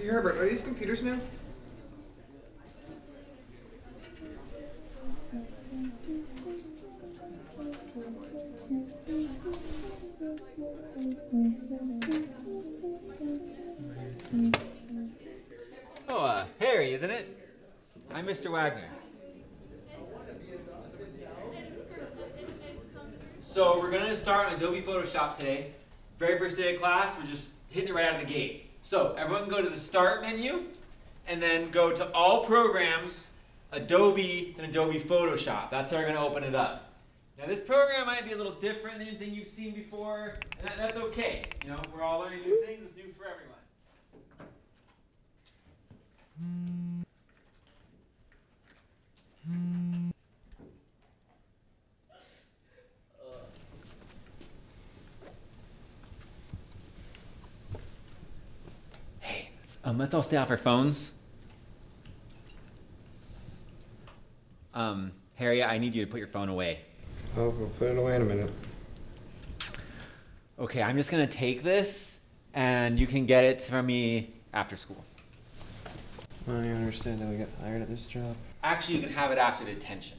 Hey, Herbert, are these computers new? Oh, uh, Harry, isn't it? I'm Mr. Wagner. So we're gonna start on Adobe Photoshop today. Very first day of class, we're just hitting it right out of the gate. So everyone can go to the Start menu, and then go to All Programs, Adobe, and Adobe Photoshop. That's how we're gonna open it up. Now this program might be a little different than anything you've seen before, and that, that's okay. You know, we're all learning new things, it's new for everyone. Hey, um, let's all stay off our phones. Um, Harry, I need you to put your phone away. Oh, we'll put it away in a minute. Okay, I'm just gonna take this, and you can get it from me after school. I don't understand how we got hired at this job. Actually, you can have it after detention.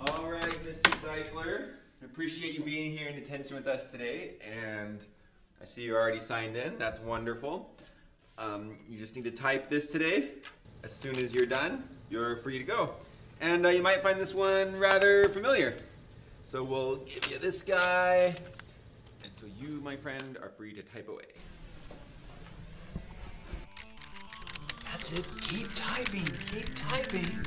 All right, Mr. Deichler. I appreciate you being here in detention with us today, and I see you already signed in. That's wonderful. Um, you just need to type this today. As soon as you're done, you're free to go. And uh, you might find this one rather familiar. So we'll give you this guy. And so you, my friend, are free to type away. That's it. Keep typing. Keep typing.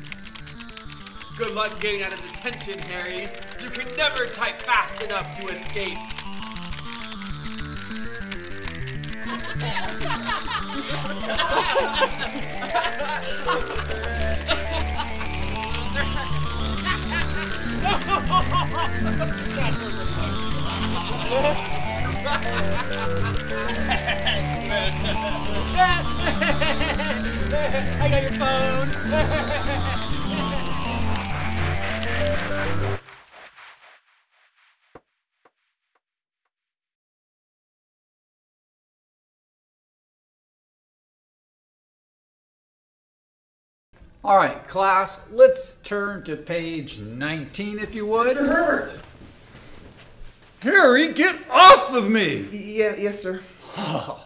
Good luck getting out of detention, Harry. You can never type fast enough to escape. I got your phone. All right, class, let's turn to page 19 if you would. Herbert! Harry, get off of me! Yeah, yes, sir.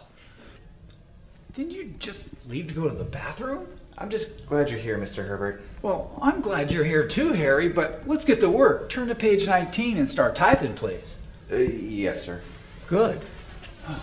Didn't you just leave to go to the bathroom? I'm just glad you're here, Mr. Herbert. Well, I'm glad you're here too, Harry, but let's get to work. Turn to page 19 and start typing, please. Uh, yes, sir. Good. Where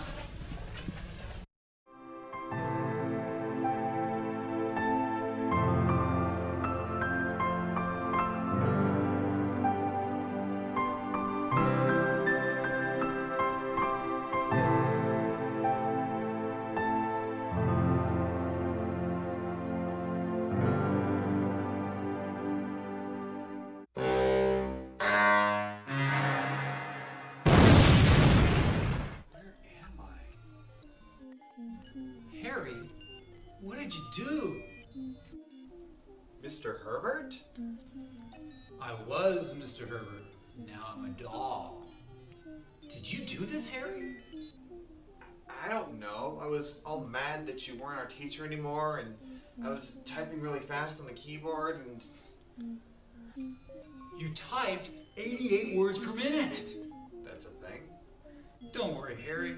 what did you do? Mr. Herbert? I was Mr. Herbert. Now I'm a doll. Did you do this, Harry? I don't know. I was all mad that you weren't our teacher anymore, and I was typing really fast on the keyboard, and You typed 88 words per minute. that's a thing. Don't worry, Harry.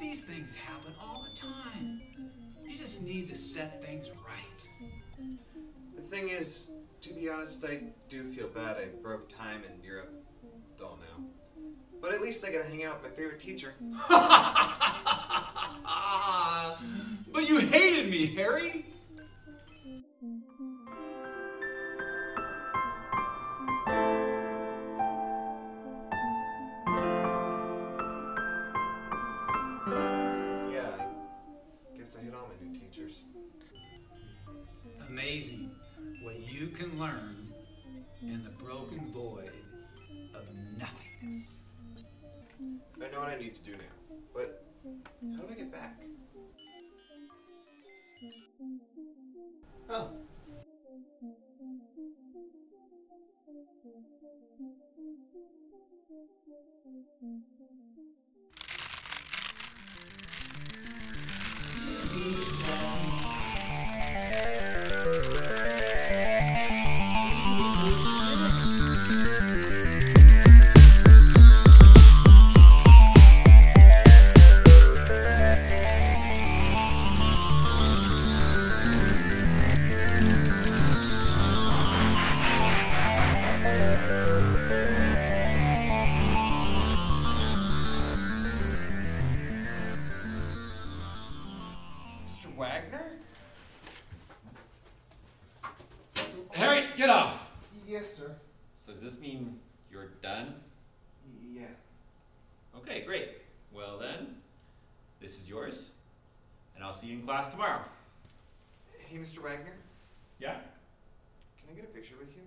These things happen all the time. You just need to set things right. The thing is, to be honest, I do feel bad I broke time you're a doll now. But at least I get to hang out with my favorite teacher. but you hated me, Harry. Learn in the broken void of nothingness. I know what I need to do now, but how do I get back? Oh. Wagner? Harry, get off! Yes, sir. So does this mean you're done? Yeah. Okay, great. Well then, this is yours, and I'll see you in class tomorrow. Hey, Mr. Wagner? Yeah? Can I get a picture with you?